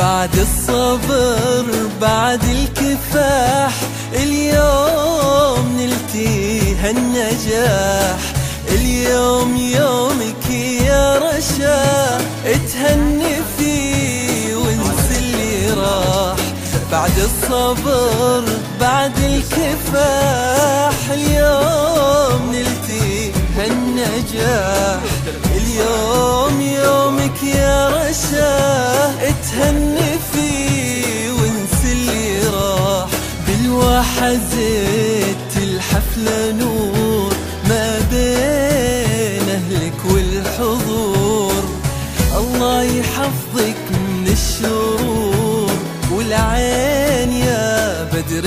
الصبر بعد الكفاح. اليوم نلتي هالنجاح اليوم يومك يا رشا اتهني فيه وانسى اللي راح. بعد الصبر بعد الكفاح. اليوم نلتي هالنجاح اليوم يومك يا رشا اتهني زيت الحفلة نور ما بين أهلك والحضور. الله يحفظك من الشرور والعين يا بدر